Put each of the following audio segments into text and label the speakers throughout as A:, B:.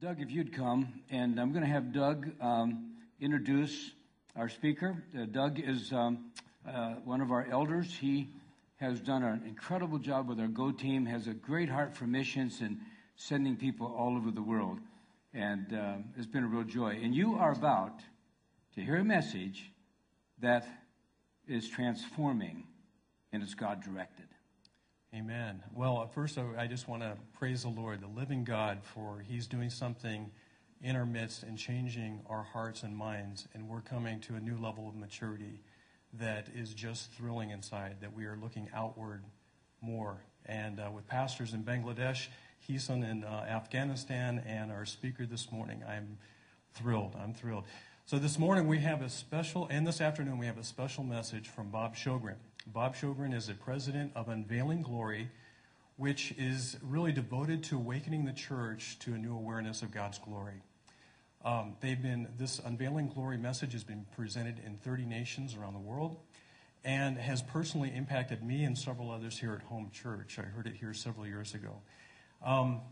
A: Doug, if you'd come, and I'm going to have Doug um, introduce our speaker. Uh, Doug is um, uh, one of our elders. He has done an incredible job with our Go team, has a great heart for missions and sending people all over the world. And uh, it's been a real joy. And you are about to hear a message that is transforming and is God directed.
B: Amen. Well, first, I just want to praise the Lord, the living God, for He's doing something in our midst and changing our hearts and minds. And we're coming to a new level of maturity that is just thrilling inside, that we are looking outward more. And uh, with pastors in Bangladesh, Heeson in uh, Afghanistan, and our speaker this morning, I'm thrilled. I'm thrilled. So this morning we have a special, and this afternoon we have a special message from Bob Sjogren. Bob Sjogren is the president of Unveiling Glory, which is really devoted to awakening the church to a new awareness of God's glory. Um, they've been this Unveiling Glory message has been presented in 30 nations around the world, and has personally impacted me and several others here at Home Church. I heard it here several years ago. Um,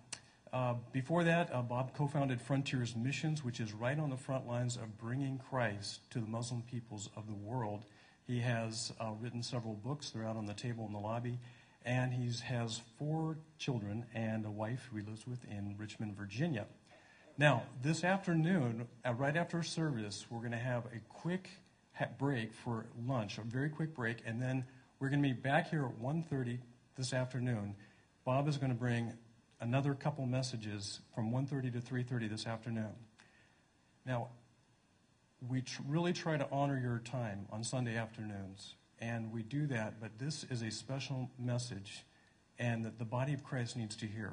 B: uh, before that, uh, Bob co founded Frontiers Missions, which is right on the front lines of bringing Christ to the Muslim peoples of the world he has uh, written several books. They're out on the table in the lobby. And he has four children and a wife who he lives with in Richmond, Virginia. Now, this afternoon, uh, right after service, we're going to have a quick break for lunch, a very quick break, and then we're going to be back here at 1.30 this afternoon. Bob is going to bring another couple messages from 1.30 to 3.30 this afternoon. Now, we tr- really try to honor your time on Sunday afternoons, and we do that, but this is a special message and that the body of Christ needs to hear.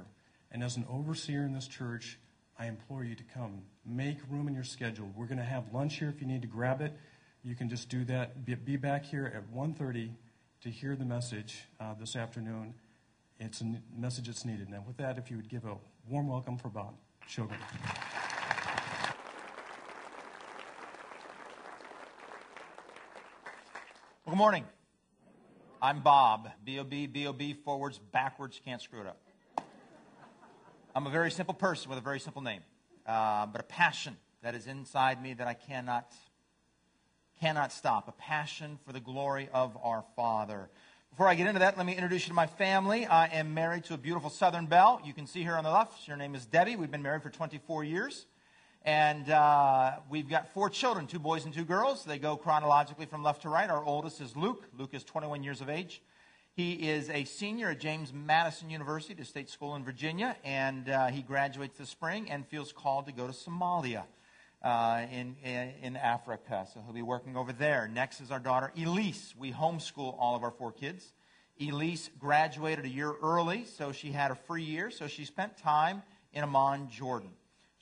B: And as an overseer in this church, I implore you to come. Make room in your schedule. We're going to have lunch here if you need to grab it. You can just do that. Be, back here at 1.30 to hear the message uh, this afternoon. It's a message that's needed. Now, with that, if you would give a warm welcome for Bob Sjogren.
C: Good morning. I'm Bob. B O B, B O B, forwards, backwards, can't screw it up. I'm a very simple person with a very simple name, uh, but a passion that is inside me that I cannot, cannot stop. A passion for the glory of our Father. Before I get into that, let me introduce you to my family. I am married to a beautiful Southern belle. You can see her on the left. Her name is Debbie. We've been married for 24 years. And uh, we've got four children, two boys and two girls. They go chronologically from left to right. Our oldest is Luke. Luke is 21 years of age. He is a senior at James Madison University, the state school in Virginia, and uh, he graduates this spring and feels called to go to Somalia uh, in, in Africa. So he'll be working over there. Next is our daughter, Elise. We homeschool all of our four kids. Elise graduated a year early, so she had a free year, so she spent time in Amman, Jordan.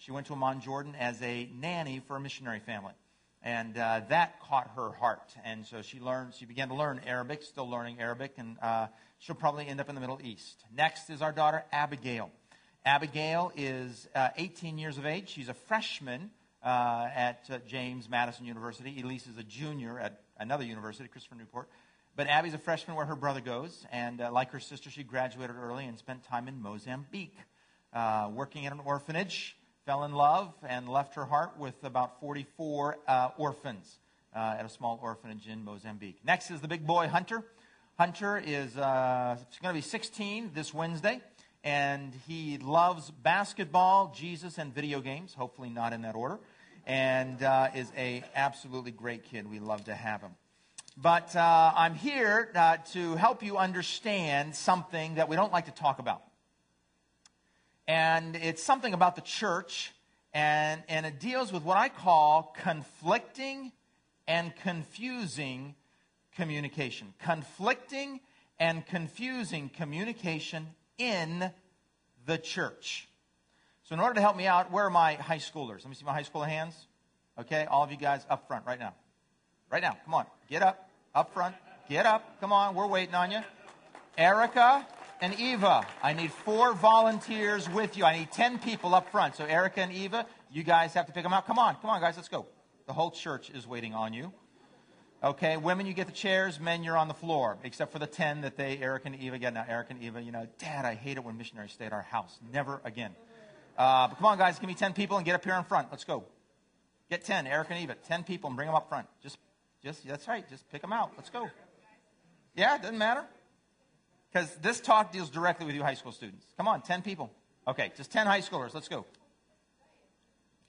C: She went to Amman, Jordan as a nanny for a missionary family. And uh, that caught her heart. And so she learned, she began to learn Arabic, still learning Arabic, and uh, she'll probably end up in the Middle East. Next is our daughter, Abigail. Abigail is uh, 18 years of age. She's a freshman uh, at uh, James Madison University. Elise is a junior at another university, Christopher Newport. But Abby's a freshman where her brother goes. And uh, like her sister, she graduated early and spent time in Mozambique, working at an orphanage fell in love and left her heart with about 44 uh, orphans uh, at a small orphanage in Mozambique. Next is the big boy, Hunter. Hunter is uh, going to be 16 this Wednesday, and he loves basketball, Jesus, and video games, hopefully not in that order, and uh, is a absolutely great kid. We love to have him. But uh, I'm here uh, to help you understand something that we don't like to talk about and it's something about the church, and, and it deals with what I call conflicting and confusing communication. Conflicting and confusing communication in the church. So, in order to help me out, where are my high schoolers? Let me see my high schooler hands. Okay, all of you guys up front right now. Right now, come on, get up, up front, get up, come on, we're waiting on you. Erica, and Eva. I need four volunteers with you. I need 10 people up front. So, Erica and Eva, you guys have to pick them out. Come on, come on, guys, let's go. The whole church is waiting on you. Okay, women, you get the chairs. Men, you're on the floor, except for the 10 that they, Eric and Eva, get. Now, Eric and Eva, you know, Dad, I hate it when missionaries stay at our house. Never again. Uh, but come on, guys, give me 10 people and get up here in front. Let's go. Get 10, Eric and Eva. 10 people and bring them up front. Just, just, that's right. Just pick them out. Let's go. Yeah, it doesn't matter. Because this talk deals directly with you high school students. Come on, 10 people. Okay, just 10 high schoolers. Let's go.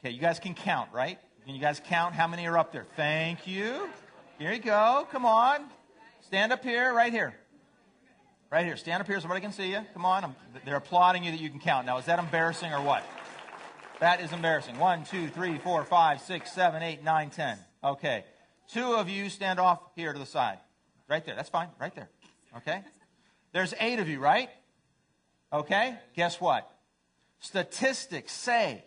C: Okay, you guys can count, right? Can you guys count how many are up there? Thank you. Here you go. Come on. Stand up here, right here. Right here. Stand up here so everybody can see you. Come on. I'm, they're applauding you that you can count. Now, is that embarrassing or what? That is embarrassing. One, two, three, four, five, six, seven, eight, nine, ten. Okay. Two of you stand off here to the side. Right there. That's fine. Right there. Okay? There's eight of you, right? Okay? Guess what? Statistics say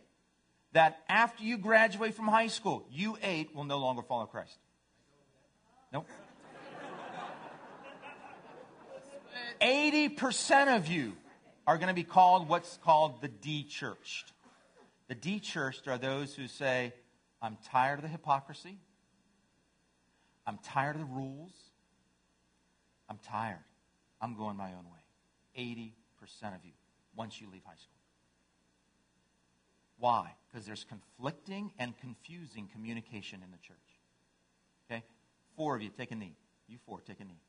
C: that after you graduate from high school, you eight will no longer follow Christ. Nope. 80% of you are going to be called what's called the de-churched. The de-churched are those who say, I'm tired of the hypocrisy. I'm tired of the rules. I'm tired. I'm going my own way. 80% of you once you leave high school. Why? Because there's conflicting and confusing communication in the church. Okay? Four of you, take a knee. You four, take a knee.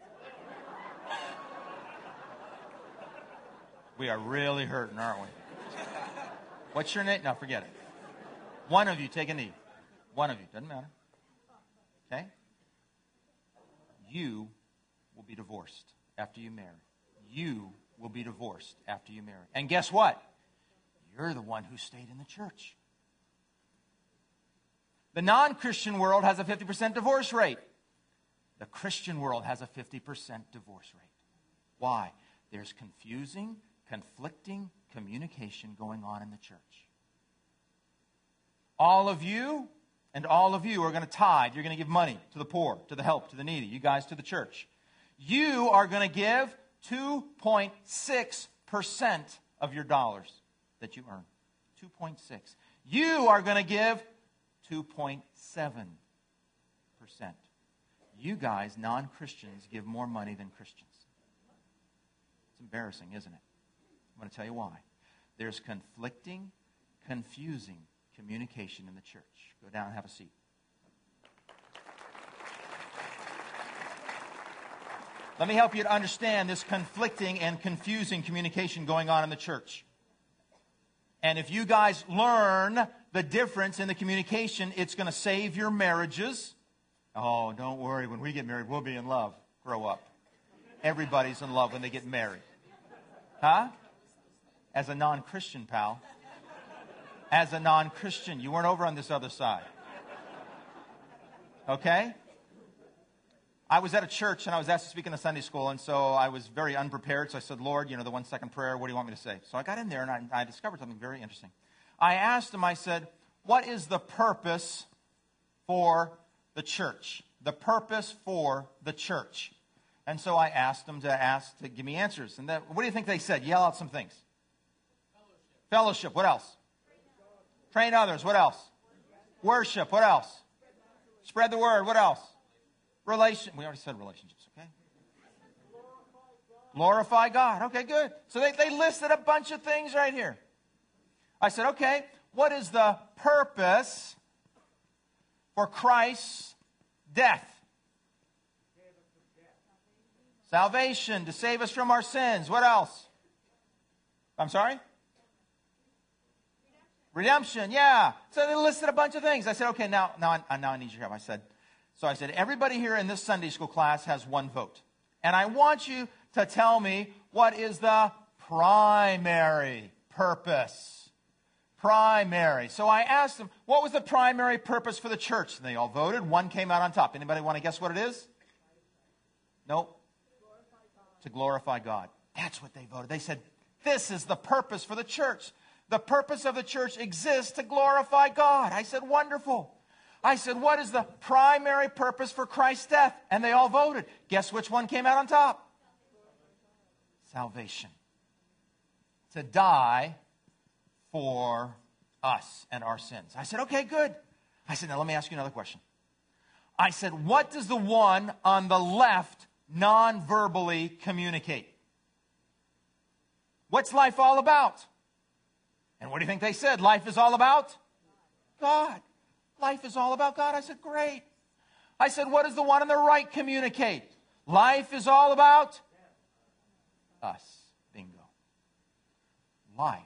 C: We are really hurting, aren't we? What's your name? No, forget it. One of you, take a knee. One of you, doesn't matter. Okay? You will be divorced after you marry. You will be divorced after you marry. And guess what? You're the one who stayed in the church. The non Christian world has a 50% divorce rate. The Christian world has a 50% divorce rate. Why? There's confusing, conflicting communication going on in the church. All of you and all of you are going to tithe. You're going to give money to the poor, to the help, to the needy. You guys to the church. You are going to give 2.6% of your dollars that you earn. 2.6. You are going to give 2.7%. You guys, non Christians, give more money than Christians. It's embarrassing, isn't it? I'm going to tell you why. There's conflicting, confusing communication in the church. Go down and have a seat. Let me help you to understand this conflicting and confusing communication going on in the church. And if you guys learn the difference in the communication, it's going to save your marriages. Oh, don't worry. When we get married, we'll be in love. Grow up. Everybody's in love when they get married. Huh? As a non Christian, pal. As a non Christian. You weren't over on this other side. Okay? I was at a church and I was asked to speak in a Sunday school, and so I was very unprepared. So I said, Lord, you know, the one second prayer, what do you want me to say? So I got in there and I, I discovered something very interesting. I asked him, I said, What is the purpose for the church? The purpose for the church. And so I asked them to ask to give me answers. And that, what do you think they said? Yell out some things. Fellowship. Fellowship. What else? Train others. What else? Worship. What else? Spread the word. What else? Relation. We already said relationships, okay? Glorify God. Okay, good. So they, they listed a bunch of things right here. I said, okay, what is the purpose for Christ's death? Salvation, to save us from our sins. What else? I'm sorry? Redemption, yeah. So they listed a bunch of things. I said, okay, now, now, I, now I need your help. I said, so I said, everybody here in this Sunday school class has one vote. And I want you to tell me what is the primary purpose. Primary. So I asked them, what was the primary purpose for the church? And they all voted. One came out on top. Anybody want to guess what it is? Nope. To glorify God. That's what they voted. They said, this is the purpose for the church. The purpose of the church exists to glorify God. I said, wonderful. I said, What is the primary purpose for Christ's death? And they all voted. Guess which one came out on top? Salvation. To die for us and our sins. I said, Okay, good. I said, Now let me ask you another question. I said, What does the one on the left non verbally communicate? What's life all about? And what do you think they said? Life is all about God. Life is all about God. I said, Great. I said, What does the one on the right communicate? Life is all about us. Bingo. Life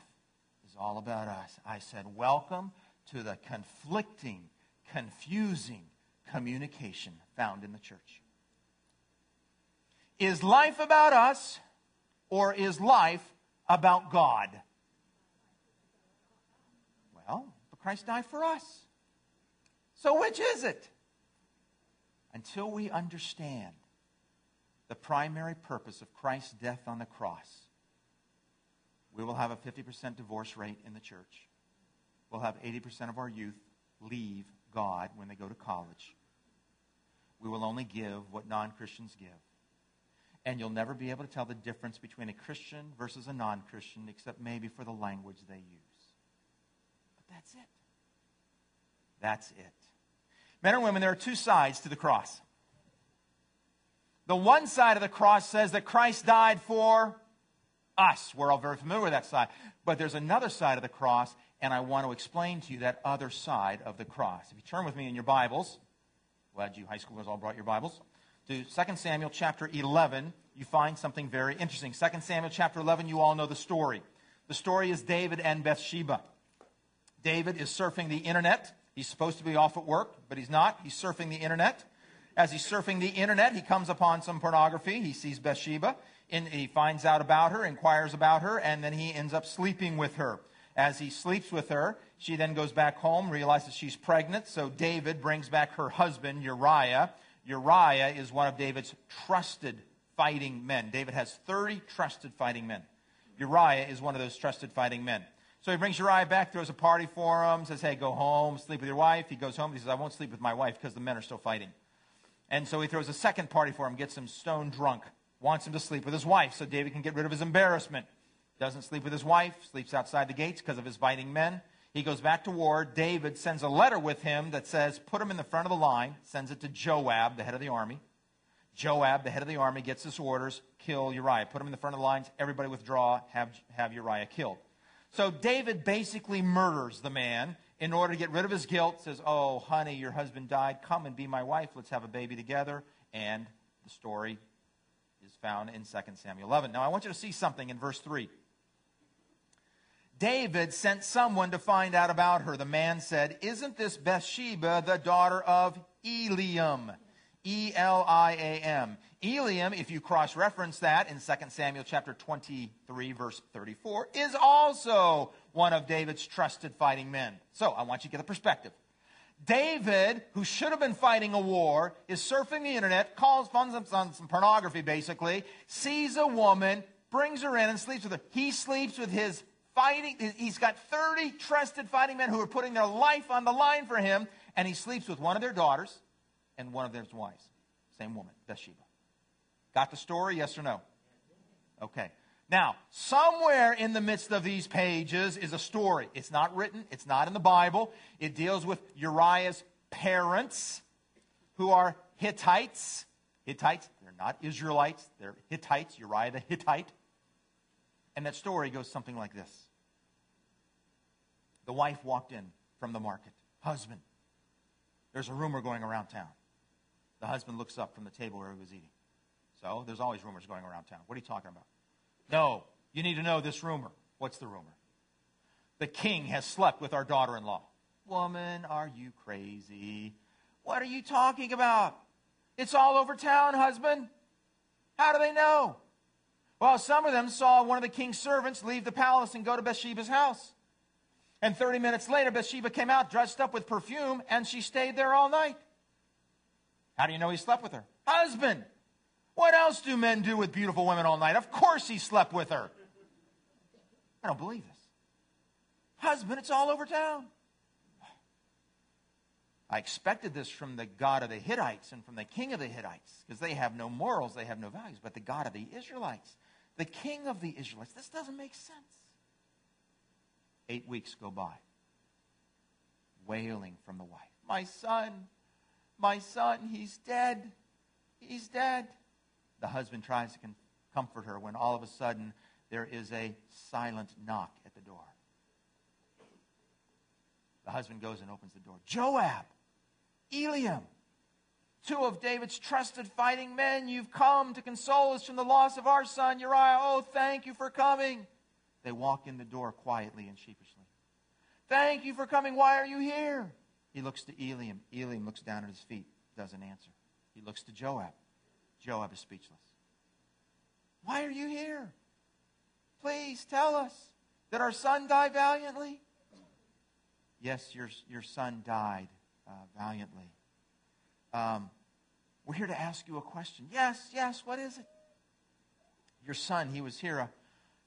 C: is all about us. I said, Welcome to the conflicting, confusing communication found in the church. Is life about us or is life about God? Well, but Christ died for us. So which is it? Until we understand the primary purpose of Christ's death on the cross, we will have a 50% divorce rate in the church. We'll have 80% of our youth leave God when they go to college. We will only give what non Christians give. And you'll never be able to tell the difference between a Christian versus a non Christian, except maybe for the language they use. That's it. That's it. Men and women, there are two sides to the cross. The one side of the cross says that Christ died for us. We're all very familiar with that side. But there's another side of the cross, and I want to explain to you that other side of the cross. If you turn with me in your Bibles, glad you high schoolers all brought your Bibles, to 2 Samuel chapter 11, you find something very interesting. 2 Samuel chapter 11, you all know the story. The story is David and Bathsheba. David is surfing the internet. He's supposed to be off at work, but he's not. He's surfing the internet. As he's surfing the internet, he comes upon some pornography. He sees Bathsheba. And he finds out about her, inquires about her, and then he ends up sleeping with her. As he sleeps with her, she then goes back home, realizes she's pregnant. So David brings back her husband, Uriah. Uriah is one of David's trusted fighting men. David has 30 trusted fighting men. Uriah is one of those trusted fighting men. So he brings Uriah back, throws a party for him, says, Hey, go home, sleep with your wife. He goes home. He says, I won't sleep with my wife because the men are still fighting. And so he throws a second party for him, gets him stone drunk, wants him to sleep with his wife so David can get rid of his embarrassment. Doesn't sleep with his wife, sleeps outside the gates because of his fighting men. He goes back to war. David sends a letter with him that says, Put him in the front of the line, sends it to Joab, the head of the army. Joab, the head of the army, gets his orders kill Uriah. Put him in the front of the lines, everybody withdraw, have, have Uriah killed. So David basically murders the man in order to get rid of his guilt. Says, Oh, honey, your husband died. Come and be my wife. Let's have a baby together. And the story is found in 2 Samuel 11. Now, I want you to see something in verse 3. David sent someone to find out about her. The man said, Isn't this Bathsheba the daughter of Eliam? E L I A M. Eliam, if you cross reference that in 2 Samuel chapter 23, verse 34, is also one of David's trusted fighting men. So I want you to get the perspective. David, who should have been fighting a war, is surfing the internet, calls funds on some pornography basically, sees a woman, brings her in and sleeps with her. He sleeps with his fighting, he's got 30 trusted fighting men who are putting their life on the line for him, and he sleeps with one of their daughters and one of their wives. Same woman, Bathsheba. Got the story, yes or no? Okay. Now, somewhere in the midst of these pages is a story. It's not written, it's not in the Bible. It deals with Uriah's parents, who are Hittites. Hittites, they're not Israelites, they're Hittites, Uriah the Hittite. And that story goes something like this The wife walked in from the market. Husband, there's a rumor going around town. The husband looks up from the table where he was eating. So there's always rumors going around town. What are you talking about? No, you need to know this rumor. What's the rumor? The king has slept with our daughter in law. Woman, are you crazy? What are you talking about? It's all over town, husband. How do they know? Well, some of them saw one of the king's servants leave the palace and go to Bathsheba's house. And 30 minutes later, Bathsheba came out dressed up with perfume and she stayed there all night. How do you know he slept with her? Husband. What else do men do with beautiful women all night? Of course he slept with her. I don't believe this. Husband, it's all over town. I expected this from the God of the Hittites and from the king of the Hittites because they have no morals, they have no values, but the God of the Israelites, the king of the Israelites, this doesn't make sense. Eight weeks go by, wailing from the wife, My son, my son, he's dead. He's dead. The husband tries to comfort her when all of a sudden there is a silent knock at the door. The husband goes and opens the door. Joab, Eliam, two of David's trusted fighting men, you've come to console us from the loss of our son Uriah. Oh, thank you for coming. They walk in the door quietly and sheepishly. Thank you for coming. Why are you here? He looks to Eliam. Eliam looks down at his feet, doesn't answer. He looks to Joab. Joab is speechless. Why are you here? Please tell us. Did our son die valiantly? Yes, your, your son died uh, valiantly. Um, we're here to ask you a question. Yes, yes, what is it? Your son, he was here a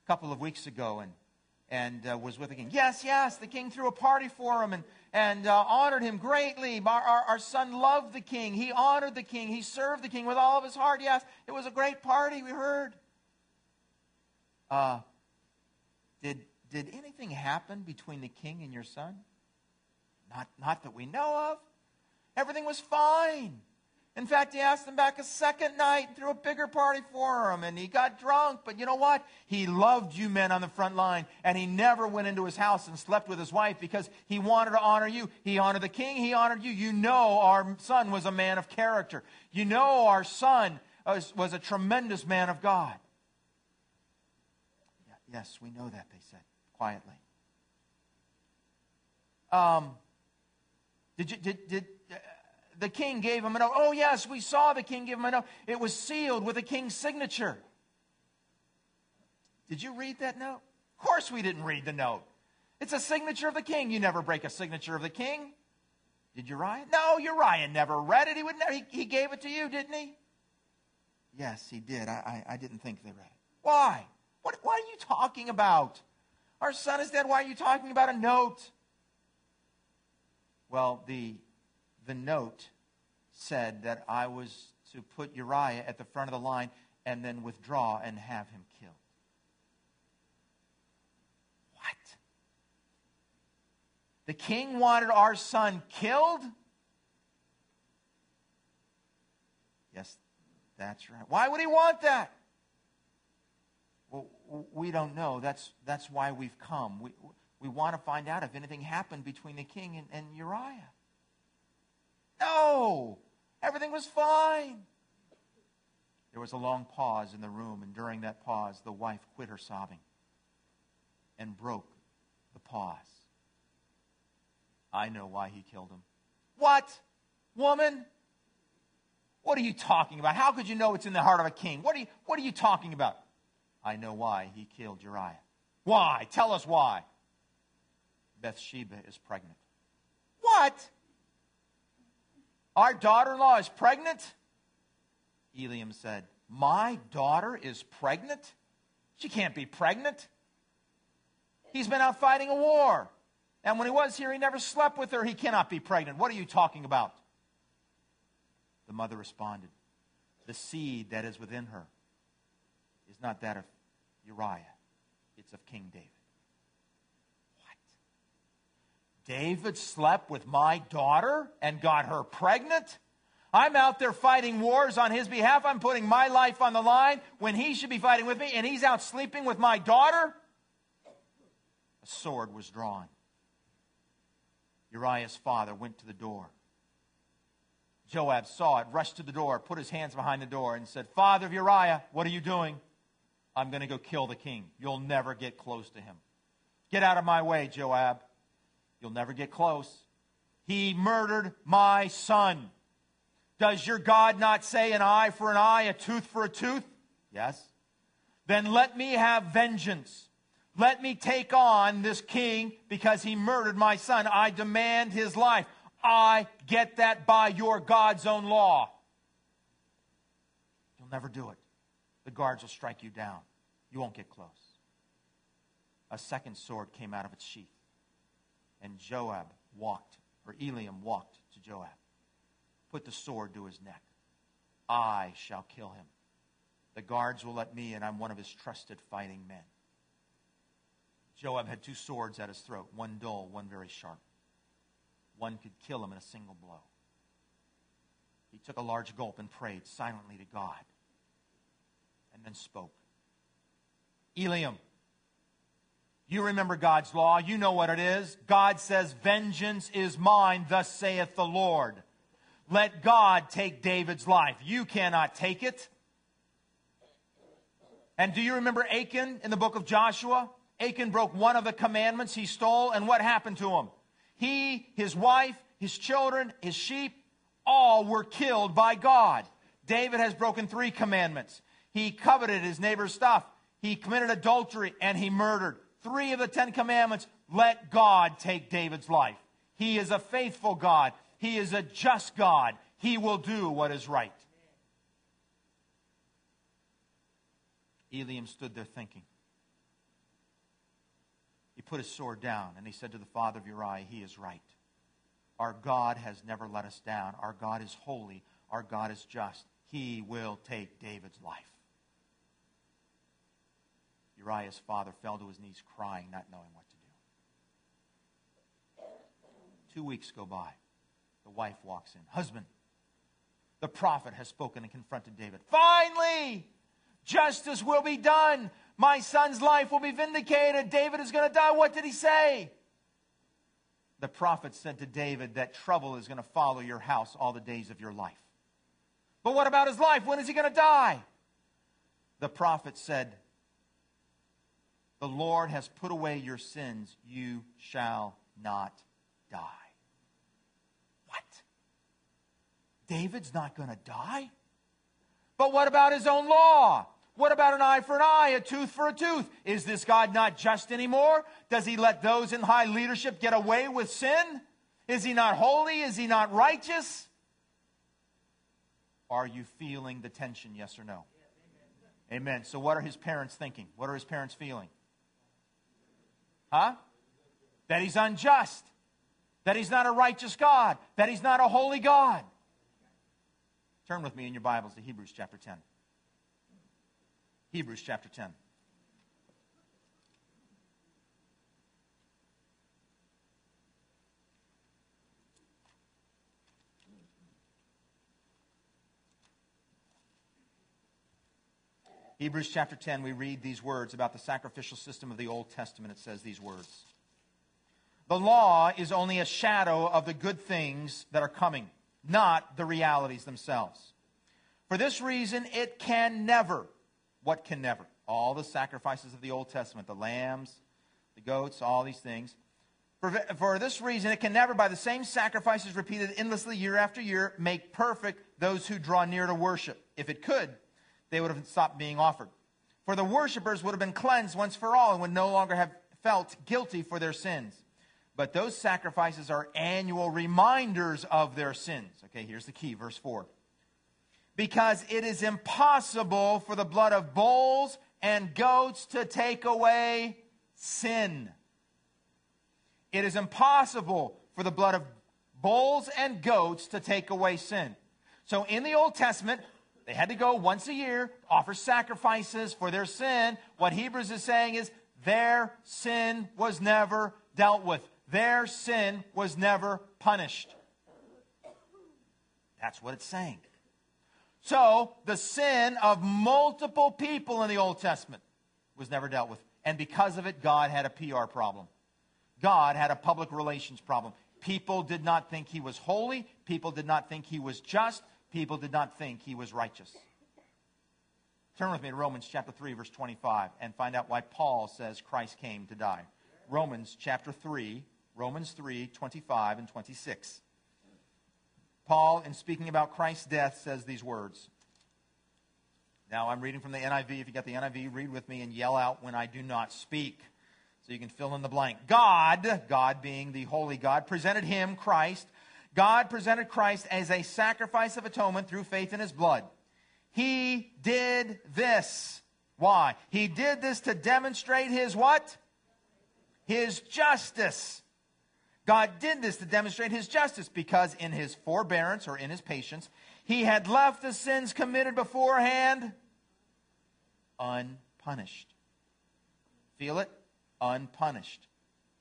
C: couple of weeks ago and, and uh, was with the king. Yes, yes, the king threw a party for him and, and uh, honored him greatly. Our, our, our son loved the king. He honored the king. He served the king with all of his heart. Yes, it was a great party, we heard. Uh, did, did anything happen between the king and your son? Not, not that we know of. Everything was fine. In fact, he asked him back a second night and threw a bigger party for him, and he got drunk. But you know what? He loved you men on the front line, and he never went into his house and slept with his wife because he wanted to honor you. He honored the king, he honored you. You know our son was a man of character. You know our son was, was a tremendous man of God. Yes, we know that, they said quietly. Um, did you, did, did, the king gave him a note. Oh, yes, we saw the king give him a note. It was sealed with the king's signature. Did you read that note? Of course, we didn't read the note. It's a signature of the king. You never break a signature of the king. Did Uriah? No, Uriah never read it. He, would never, he, he gave it to you, didn't he? Yes, he did. I, I, I didn't think they read it. Why? What, what are you talking about? Our son is dead. Why are you talking about a note? Well, the, the note said that I was to put Uriah at the front of the line and then withdraw and have him killed. What? The king wanted our son killed? Yes, that's right. Why would he want that? Well, we don't know. That's, that's why we've come. We, we want to find out if anything happened between the king and, and Uriah. No, everything was fine. There was a long pause in the room, and during that pause, the wife quit her sobbing and broke the pause. I know why he killed him. What? Woman? What are you talking about? How could you know it's in the heart of a king? What are you, what are you talking about? I know why he killed Uriah. Why? Tell us why. Bathsheba is pregnant. What? Our daughter in law is pregnant? Eliam said, My daughter is pregnant? She can't be pregnant. He's been out fighting a war. And when he was here, he never slept with her. He cannot be pregnant. What are you talking about? The mother responded, The seed that is within her is not that of Uriah, it's of King David. What? David slept with my daughter and got her pregnant? I'm out there fighting wars on his behalf. I'm putting my life on the line when he should be fighting with me, and he's out sleeping with my daughter? A sword was drawn. Uriah's father went to the door. Joab saw it, rushed to the door, put his hands behind the door, and said, Father of Uriah, what are you doing? I'm going to go kill the king. You'll never get close to him. Get out of my way, Joab. You'll never get close. He murdered my son. Does your God not say an eye for an eye, a tooth for a tooth? Yes. Then let me have vengeance. Let me take on this king because he murdered my son. I demand his life. I get that by your God's own law. You'll never do it the guards will strike you down. You won't get close. A second sword came out of its sheath, and Joab walked, or Eliam walked to Joab, put the sword to his neck. I shall kill him. The guards will let me, and I'm one of his trusted fighting men. Joab had two swords at his throat, one dull, one very sharp. One could kill him in a single blow. He took a large gulp and prayed silently to God and then spoke. Eliam. You remember God's law. You know what it is. God says, Vengeance is mine, thus saith the Lord. Let God take David's life. You cannot take it. And do you remember Achan in the book of Joshua? Achan broke one of the commandments he stole, and what happened to him? He, his wife, his children, his sheep, all were killed by God. David has broken three commandments. He coveted his neighbor's stuff, he committed adultery, and he murdered. Three of the Ten Commandments let God take David's life. He is a faithful God, He is a just God. He will do what is right. Eliam stood there thinking. He put his sword down and he said to the father of Uriah, He is right. Our God has never let us down. Our God is holy. Our God is just. He will take David's life. Uriah's father fell to his knees crying, not knowing what to do. Two weeks go by. The wife walks in. Husband, the prophet has spoken and confronted David. Finally, justice will be done. My son's life will be vindicated. David is going to die. What did he say? The prophet said to David that trouble is going to follow your house all the days of your life. But what about his life? When is he going to die? The prophet said, The Lord has put away your sins. You shall not die. What? David's not going to die? But what about his own law? What about an eye for an eye, a tooth for a tooth? Is this God not just anymore? Does he let those in high leadership get away with sin? Is he not holy? Is he not righteous? Are you feeling the tension, yes or no? Amen. So, what are his parents thinking? What are his parents feeling? Huh? That he's unjust, that he's not a righteous God, that he's not a holy God. Turn with me in your Bibles to Hebrews chapter 10. Hebrews chapter 10. Hebrews chapter 10, we read these words about the sacrificial system of the Old Testament. It says these words The law is only a shadow of the good things that are coming, not the realities themselves. For this reason, it can never, what can never? All the sacrifices of the Old Testament, the lambs, the goats, all these things. For, for this reason, it can never, by the same sacrifices repeated endlessly year after year, make perfect those who draw near to worship. If it could, they would have stopped being offered. For the worshippers would have been cleansed once for all and would no longer have felt guilty for their sins. But those sacrifices are annual reminders of their sins. Okay, here's the key, verse 4 because it is impossible for the blood of bulls and goats to take away sin. It is impossible for the blood of bulls and goats to take away sin. So in the Old Testament, they had to go once a year, offer sacrifices for their sin. What Hebrews is saying is their sin was never dealt with, their sin was never punished. That's what it's saying. So, the sin of multiple people in the Old Testament was never dealt with. And because of it, God had a PR problem. God had a public relations problem. People did not think he was holy. People did not think he was just. People did not think he was righteous. Turn with me to Romans chapter 3, verse 25, and find out why Paul says Christ came to die. Romans chapter 3, Romans 3, 25 and 26. Paul, in speaking about Christ's death, says these words. Now, I'm reading from the NIV. If you got the NIV, read with me and yell out when I do not speak. So you can fill in the blank. God, God being the holy God, presented him, Christ. God presented Christ as a sacrifice of atonement through faith in his blood. He did this. Why? He did this to demonstrate his what? His justice God did this to demonstrate his justice because in his forbearance or in his patience, he had left the sins committed beforehand unpunished. Feel it? Unpunished.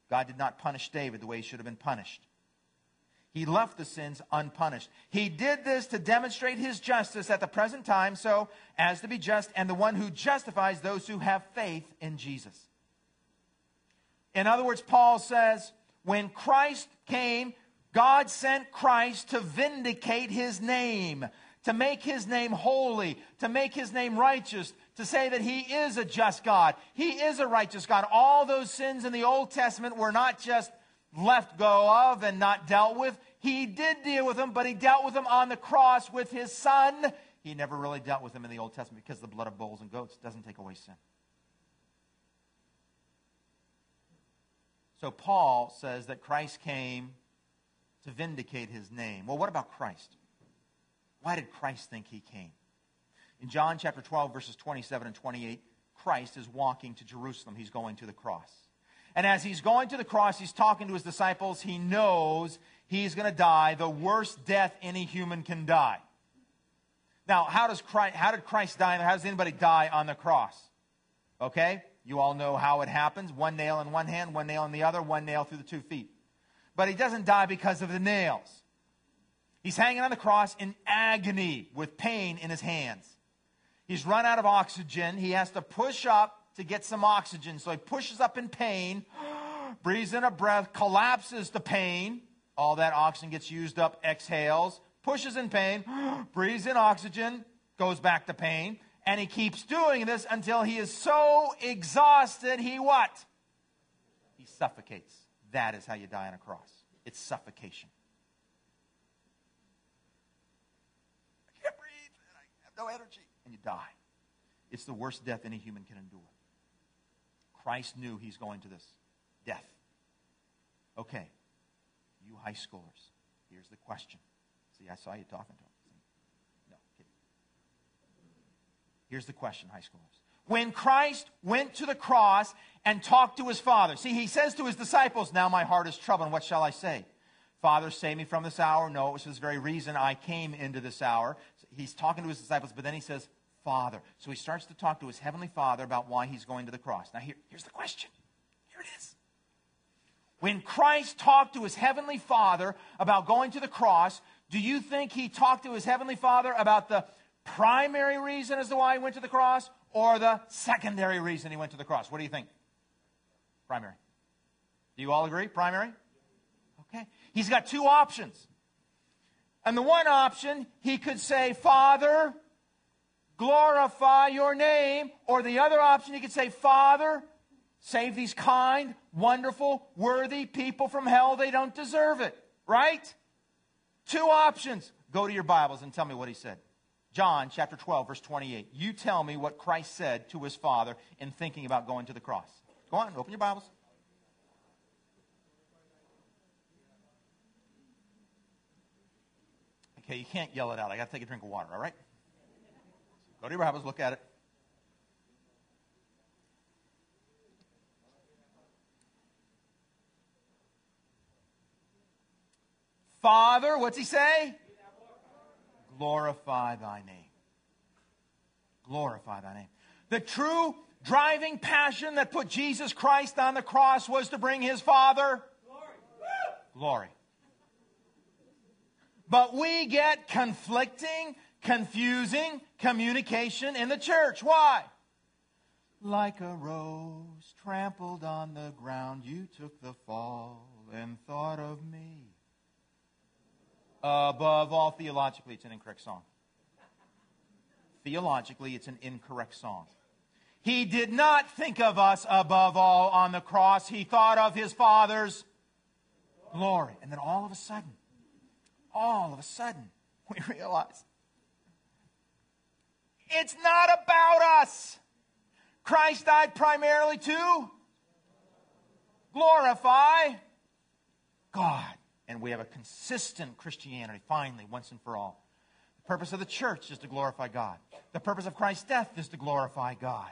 C: God did not punish David the way he should have been punished. He left the sins unpunished. He did this to demonstrate his justice at the present time, so as to be just and the one who justifies those who have faith in Jesus. In other words, Paul says, when Christ came, God sent Christ to vindicate his name, to make his name holy, to make his name righteous, to say that he is a just God. He is a righteous God. All those sins in the Old Testament were not just left go of and not dealt with. He did deal with them, but he dealt with them on the cross with his son. He never really dealt with them in the Old Testament because the blood of bulls and goats doesn't take away sin. So Paul says that Christ came to vindicate his name. Well, what about Christ? Why did Christ think he came? In John chapter 12, verses 27 and 28, Christ is walking to Jerusalem. He's going to the cross. And as he's going to the cross, he's talking to his disciples. He knows he's going to die the worst death any human can die. Now, how, does Christ, how did Christ die? How does anybody die on the cross? Okay? You all know how it happens one nail in one hand, one nail in the other, one nail through the two feet. But he doesn't die because of the nails. He's hanging on the cross in agony with pain in his hands. He's run out of oxygen. He has to push up to get some oxygen. So he pushes up in pain, breathes in a breath, collapses the pain. All that oxygen gets used up, exhales, pushes in pain, breathes in oxygen, goes back to pain. And he keeps doing this until he is so exhausted, he what? He suffocates. That is how you die on a cross. It's suffocation. I can't breathe, I have no energy, and you die. It's the worst death any human can endure. Christ knew he's going to this death. Okay, you high schoolers, here's the question. See, I saw you talking to him. No, kidding. Here's the question, high schoolers. When Christ went to the cross and talked to his Father, see, he says to his disciples, Now my heart is troubled, and what shall I say? Father, save me from this hour. No, it was for this very reason I came into this hour. He's talking to his disciples, but then he says, Father. So he starts to talk to his heavenly Father about why he's going to the cross. Now, here, here's the question. Here it is. When Christ talked to his heavenly Father about going to the cross, do you think he talked to his heavenly Father about the primary reason as to why he went to the cross or the secondary reason he went to the cross? What do you think? Primary. Do you all agree? Primary? Okay. He's got two options. And the one option, he could say, Father, glorify your name. Or the other option, you could say, Father, save these kind, wonderful, worthy people from hell. They don't deserve it. Right? Two options. Go to your Bibles and tell me what he said. John chapter 12, verse 28. You tell me what Christ said to his Father in thinking about going to the cross. Go on, open your Bibles. Okay, you can't yell it out. I got to take a drink of water, all right? Go to your Bibles, look at it. Father, what's he say? Glorify thy name. Glorify thy name. The true driving passion that put Jesus Christ on the cross was to bring his Father glory. glory. But we get conflicting, confusing communication in the church. Why? Like a rose trampled on the ground, you took the fall and thought of me. Above all, theologically, it's an incorrect song. Theologically, it's an incorrect song. He did not think of us above all on the cross. He thought of his Father's glory. And then all of a sudden, all of a sudden, we realize it's not about us. Christ died primarily to glorify God. And we have a consistent Christianity, finally, once and for all. The purpose of the church is to glorify God. The purpose of Christ's death is to glorify God.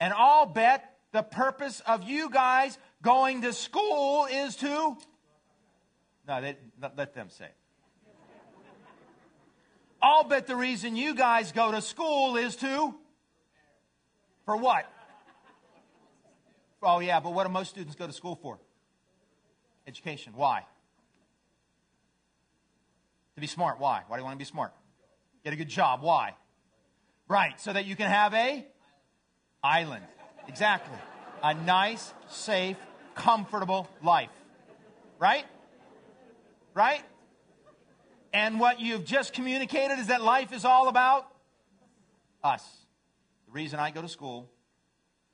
C: And I'll bet the purpose of you guys going to school is to. No, they, let them say it. I'll bet the reason you guys go to school is to. For what? Oh, yeah, but what do most students go to school for? Education. Why? To be smart. Why? Why do you want to be smart? Get a good job. Why? Right, so that you can have a island. Exactly. A nice, safe, comfortable life. Right? Right? And what you've just communicated is that life is all about us. The reason I go to school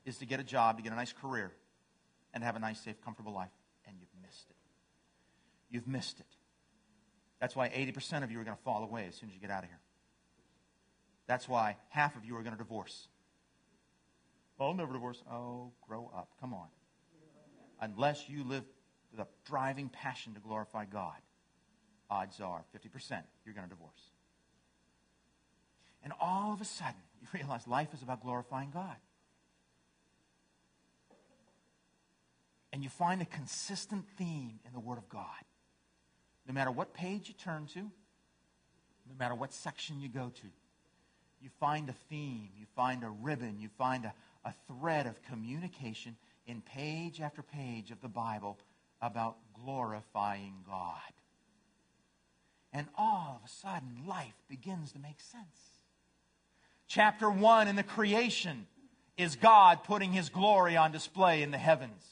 C: is to get a job, to get a nice career, and have a nice, safe, comfortable life. And you've missed it. You've missed it. That's why 80% of you are going to fall away as soon as you get out of here. That's why half of you are going to divorce. I'll never divorce. Oh, grow up. Come on. Unless you live with a driving passion to glorify God, odds are 50% you're going to divorce. And all of a sudden, you realize life is about glorifying God. And you find a consistent theme in the Word of God. No matter what page you turn to, no matter what section you go to, you find a theme, you find a ribbon, you find a, a thread of communication in page after page of the Bible about glorifying God. And all of a sudden, life begins to make sense. Chapter 1 in the creation is God putting his glory on display in the heavens.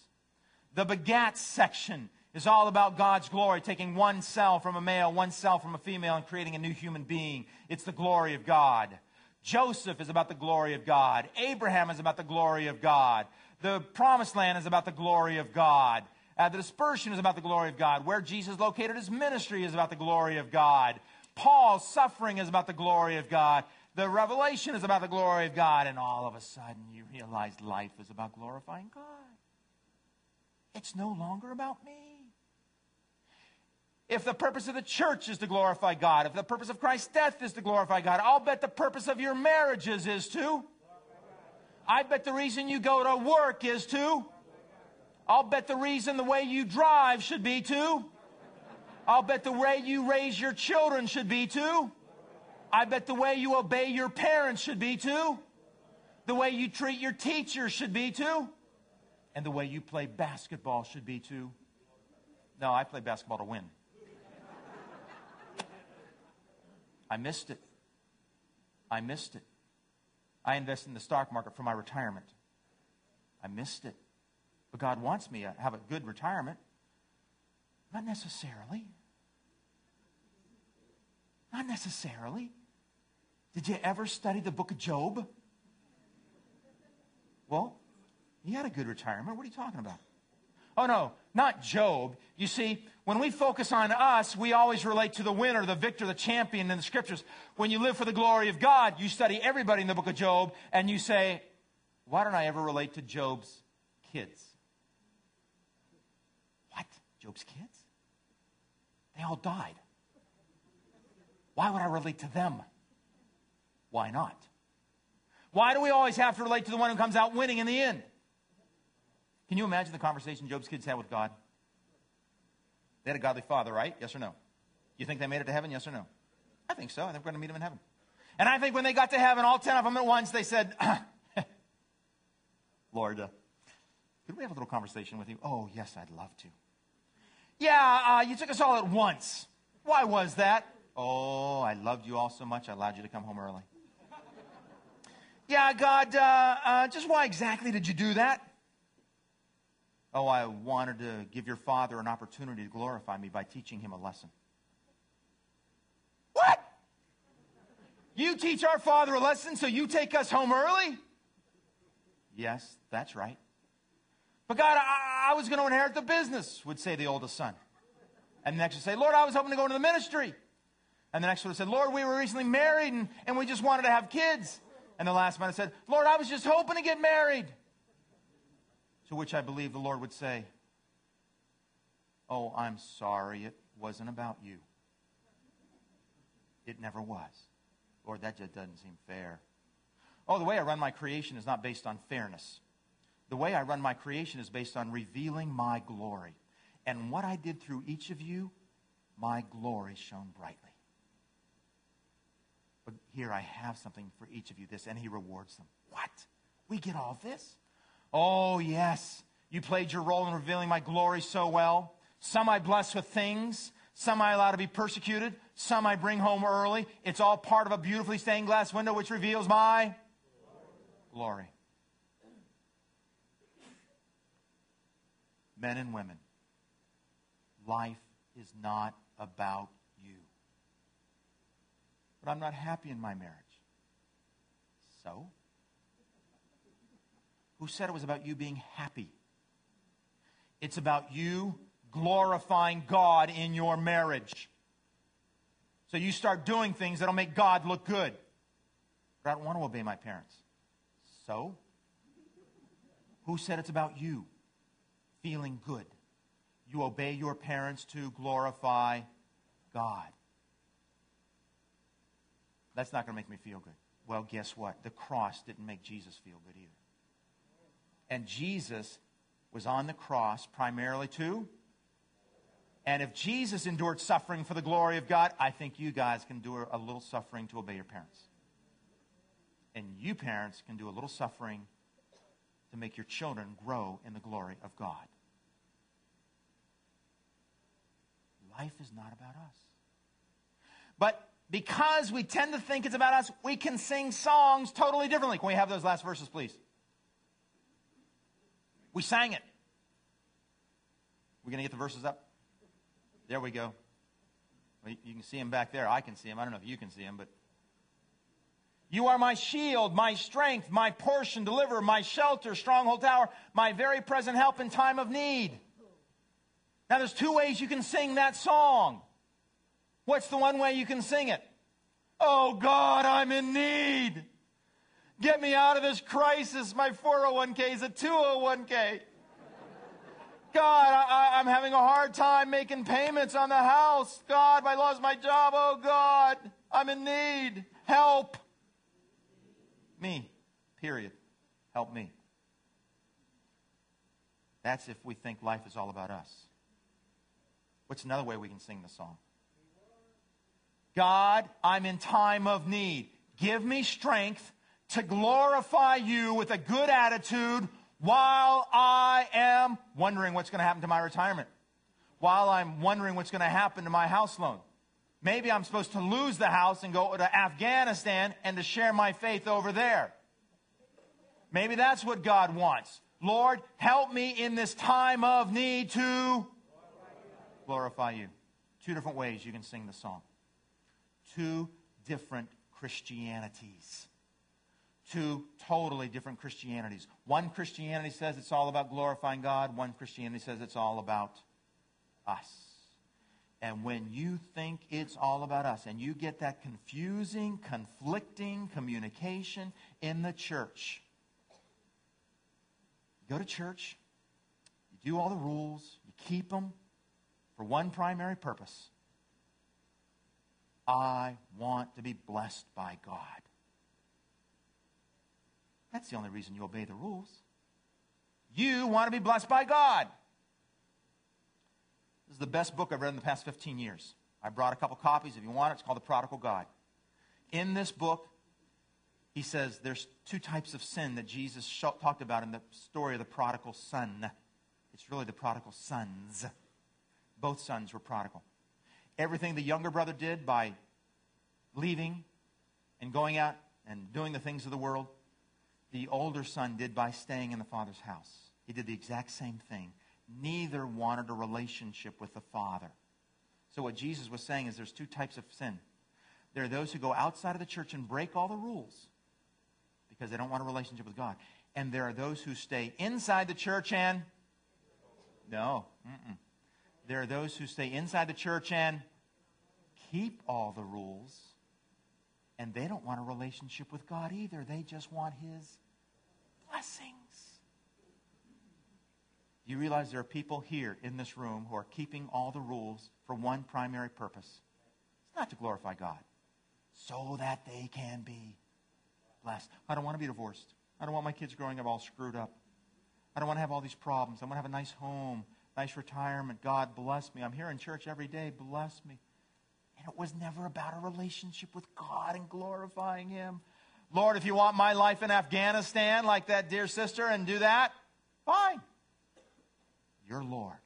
C: The begat section is all about God's glory, taking one cell from a male, one cell from a female, and creating a new human being. It's the glory of God. Joseph is about the glory of God. Abraham is about the glory of God. The promised land is about the glory of God. Uh, the dispersion is about the glory of God. Where Jesus located his ministry is about the glory of God. Paul's suffering is about the glory of God. The revelation is about the glory of God. And all of a sudden, you realize life is about glorifying God. It's no longer about me. If the purpose of the church is to glorify God, if the purpose of Christ's death is to glorify God, I'll bet the purpose of your marriages is to. I bet the reason you go to work is to. I'll bet the reason the way you drive should be to. I'll bet the way you raise your children should be to. I bet the way you obey your parents should be to. The way you treat your teachers should be to. And the way you play basketball should be to. No, I play basketball to win. I missed it. I missed it. I invested in the stock market for my retirement. I missed it. But God wants me to have a good retirement. Not necessarily. Not necessarily. Did you ever study the book of Job? Well, he had a good retirement. What are you talking about? Oh, no, not Job. You see, when we focus on us, we always relate to the winner, the victor, the champion in the scriptures. When you live for the glory of God, you study everybody in the book of Job and you say, why don't I ever relate to Job's kids? Job's kids? They all died. Why would I relate to them? Why not? Why do we always have to relate to the one who comes out winning in the end? Can you imagine the conversation Job's kids had with God? They had a godly father, right? Yes or no? You think they made it to heaven? Yes or no? I think so. I think we're going to meet him in heaven. And I think when they got to heaven, all ten of them at once, they said, Lord, uh, could we have a little conversation with you? Oh, yes, I'd love to. Yeah, uh, you took us all at once. Why was that? Oh, I loved you all so much, I allowed you to come home early. yeah, God, uh, uh just why exactly did you do that? Oh, I wanted to give your father an opportunity to glorify me by teaching him a lesson. What? You teach our father a lesson so you take us home early? Yes, that's right. But God, I, I was going to inherit the business, would say the oldest son. And the next would say, Lord, I was hoping to go into the ministry. And the next one said, Lord, we were recently married and, and we just wanted to have kids. And the last man said, Lord, I was just hoping to get married. To which I believe the Lord would say, Oh, I'm sorry, it wasn't about you. It never was. Lord, that just doesn't seem fair. Oh, the way I run my creation is not based on fairness. The way I run my creation is based on revealing my glory. And what I did through each of you, my glory shone brightly. But here I have something for each of you, this, and he rewards them. What? We get all this? Oh, yes. You played your role in revealing my glory so well. Some I bless with things, Some I allow to be persecuted. Some I bring home early. It's all part of a beautifully stained glass window which reveals my glory. Men and women, life is not about you. But I'm not happy in my marriage. So? Who said it was about you being happy? It's about you glorifying God in your marriage. So you start doing things that'll make God look good. But I don't want to obey my parents. So? Who said it's about you feeling good? You obey your parents to glorify God. That's not going to make me feel good. Well, guess what? The cross didn't make Jesus feel good either. And Jesus was on the cross primarily to. And if Jesus endured suffering for the glory of God, I think you guys can do a little suffering to obey your parents. And you parents can do a little suffering to make your children grow in the glory of God. Life is not about us. But because we tend to think it's about us, we can sing songs totally differently. Can we have those last verses, please? We sang it. We're going to get the verses up? There we go. You can see them back there. I can see them. I don't know if you can see them, but. You are my shield, my strength, my portion, deliverer, my shelter, stronghold tower, my very present help in time of need. Now, there's two ways you can sing that song. What's the one way you can sing it? Oh God, I'm in need. Get me out of this crisis. My 401k is a 201k. God, I, am having a hard time making payments on the house. God, I lost my job. Oh, God, I'm in need. Help me. Period. Help me. That's if we think life is all about us. What's another way we can sing the song? God, I'm in time of need. Give me strength to glorify you with a good attitude while I am wondering what's going to happen to my retirement, while I'm wondering what's going to happen to my house loan. Maybe I'm supposed to lose the house and go to Afghanistan and to share my faith over there. Maybe that's what God wants. Lord, help me in this time of need to glorify you. Two different ways you can sing the song. Two different Christianities two totally different Christianities. One Christianity says it's all about glorifying God, one Christianity says it's all about us. And when you think it's all about us and you get that confusing, conflicting communication in the church, you go to church, you do all the rules, you keep them for one primary purpose. I want to be blessed by God. That's the only reason you obey the rules. You want to be blessed by God. This is the best book I've read in the past 15 years. I brought a couple copies. If you want it, it's called The Prodigal God. In this book, he says there's two types of sin that Jesus talked about in the story of the prodigal son. It's really the prodigal sons. Both sons were prodigal. Everything the younger brother did by leaving and going out and doing the things of the world, the older son did by staying in the father's house. He did the exact same thing. Neither wanted a relationship with the father. So, what Jesus was saying is there's two types of sin. There are those who go outside of the church and break all the rules because they don't want a relationship with God. And there are those who stay inside the church and. No. Mm-mm. There are those who stay inside the church and keep all the rules and they don't want a relationship with God either. They just want His blessings. You realize there are people here in this room who are keeping all the rules for one primary purpose? It's not to glorify God, so that they can be blessed. I don't want to be divorced. I don't want my kids growing up all screwed up. I don't want to have all these problems. I want to have a nice home, nice retirement. God bless me. I'm here in church every day. Bless me. And it was never about a relationship with God and glorifying Him. Lord, if you want my life in Afghanistan like that dear sister and do that, fine. Your Lord.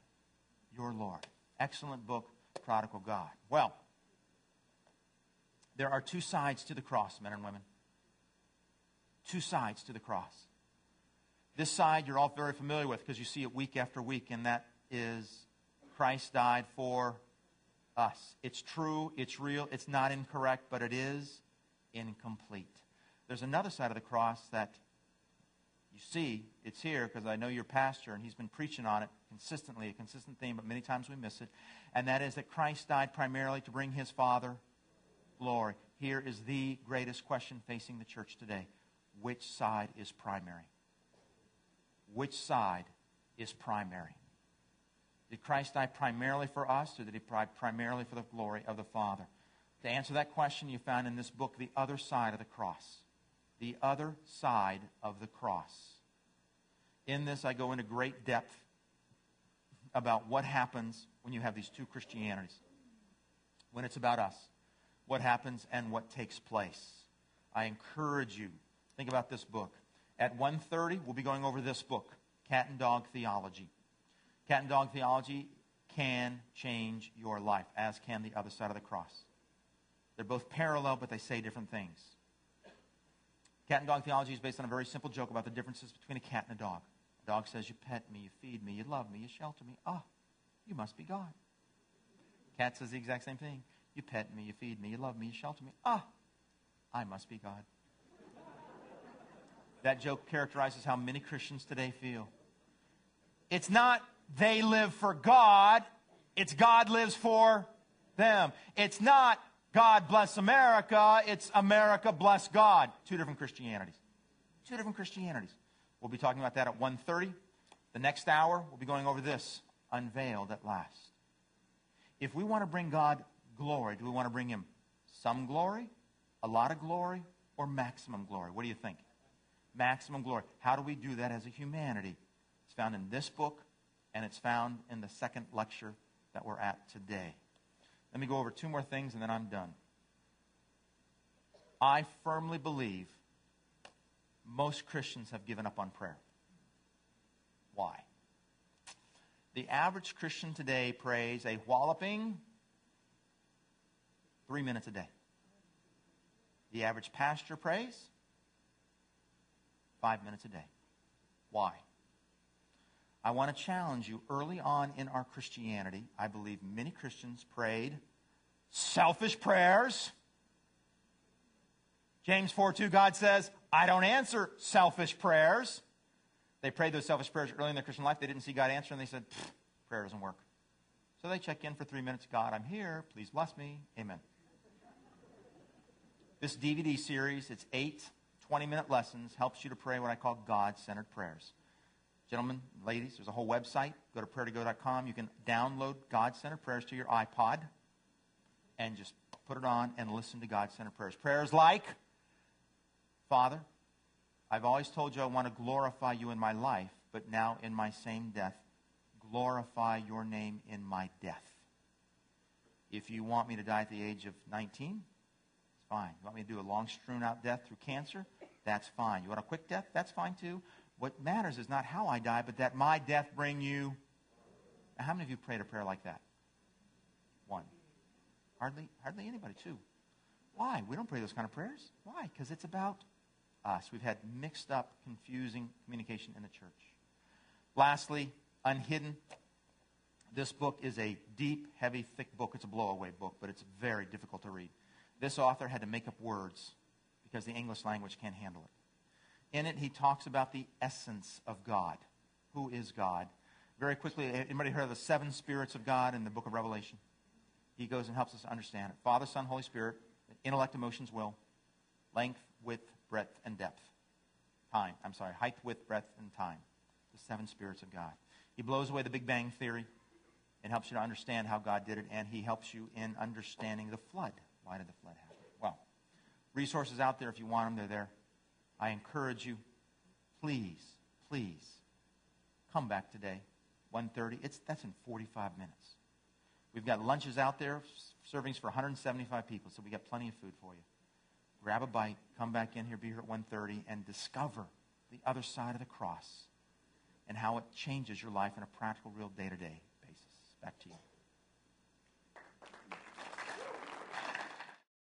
C: Your Lord. Excellent book, prodigal God. Well, there are two sides to the cross, men and women. Two sides to the cross. This side you're all very familiar with because you see it week after week, and that is Christ died for us. It's true, it's real, it's not incorrect, but it is incomplete. There's another side of the cross that you see, it's here because I know your pastor and he's been preaching on it consistently, a consistent theme, but many times we miss it. And that is that Christ died primarily to bring his Father glory. Here is the greatest question facing the church today which side is primary? Which side is primary? Did Christ die primarily for us, or did he die primarily for the glory of the Father? To answer that question, you found in this book the other side of the cross. The other side of the cross. In this, I go into great depth about what happens when you have these two Christianities. When it's about us, what happens and what takes place. I encourage you, think about this book. At 1.30, we'll be going over this book, Cat and Dog Theology. Cat and Dog Theology can change your life, as can the other side of the cross. They're both parallel, but they say different things. Cat and dog theology is based on a very simple joke about the differences between a cat and a dog. A dog says, You pet me, you feed me, you love me, you shelter me. Ah, oh, you must be God. Cat says the exact same thing. You pet me, you feed me, you love me, you shelter me. Ah, I must be God. that joke characterizes how many Christians today feel. It's not they live for God, it's God lives for them. It's not God bless America, it's America bless God. Two different Christianities. Two different Christianities. We'll be talking about that at 1.30. The next hour, we'll be going over this, unveiled at last. If we want to bring God glory, do we want to bring him some glory, a lot of glory, or maximum glory? What do you think? Maximum glory. How do we do that as a humanity? It's found in this book, and it's found in the second lecture that we're at today. Let me go over two more things, and then I'm done. I firmly believe most Christians have given up on prayer. Why? The average Christian today prays a walloping three minutes a day. The average pastor prays five minutes a day. Why? I want to challenge you early on in our Christianity. I believe many Christians prayed selfish prayers. James 4 2, God says, I don't answer selfish prayers. They prayed those selfish prayers early in their Christian life. They didn't see God answer, and they said, prayer doesn't work. So they check in for three minutes God, I'm here. Please bless me. Amen. This DVD series, it's eight 20 minute lessons, helps you to pray what I call God centered prayers. Gentlemen, ladies, there's a whole website. Go to prayertogo.com. You can download God centered prayers to your iPod and just put it on and listen to God centered prayers. Prayers like, Father, I've always told you I want to glorify you in my life, but now in my same death, glorify your name in my death. If you want me to die at the age of 19, it's fine. You want me to do a long strewn out death through cancer? That's fine. You want a quick death? That's fine too. What matters is not how I die, but that my death bring you. Now, how many of you prayed a prayer like that? One. Hardly, hardly anybody, two. Why? We don't pray those kind of prayers. Why? Because it's about us. We've had mixed up, confusing communication in the church. Lastly, Unhidden. This book is a deep, heavy, thick book. It's a blowaway book, but it's very difficult to read. This author had to make up words because the English language can't handle it. In it, he talks about the essence of God. Who is God? Very quickly, anybody heard of the seven spirits of God in the book of Revelation? He goes and helps us understand it. Father, Son, Holy Spirit, intellect, emotions, will, length, width, breadth, and depth. Time. I'm sorry, height, width, breadth, and time. The seven spirits of God. He blows away the Big Bang Theory and helps you to understand how God did it, and he helps you in understanding the flood. Why did the flood happen? Well, resources out there if you want them, they're there. I encourage you, please, please, come back today, 1.30. It's, that's in 45 minutes. We've got lunches out there, servings for 175 people, so we got plenty of food for you. Grab a bite, come back in here, be here at 1.30, and discover the other side of the cross and how it changes your life in a practical, real day-to-day basis. Back to you.